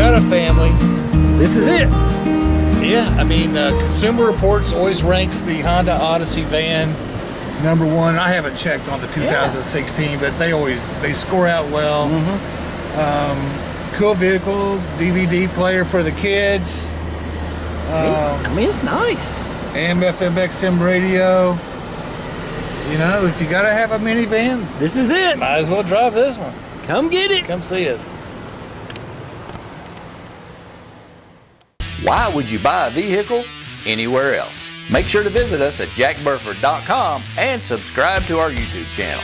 got a family, This is it. yeah, I mean, uh, Consumer Reports always ranks the Honda Odyssey van number one. I haven't checked on the 2016, but they always they score out well. Um, cool vehicle, DVD player for the kids, It's- I mean, it's nice. AM FM XM radio. You know, if you gotta have a minivan, This is it. might as well drive this one. Come get it. Come see us. Why would you buy a vehicle anywhere else? Make sure to visit us at jackburford.com and subscribe to our YouTube channel.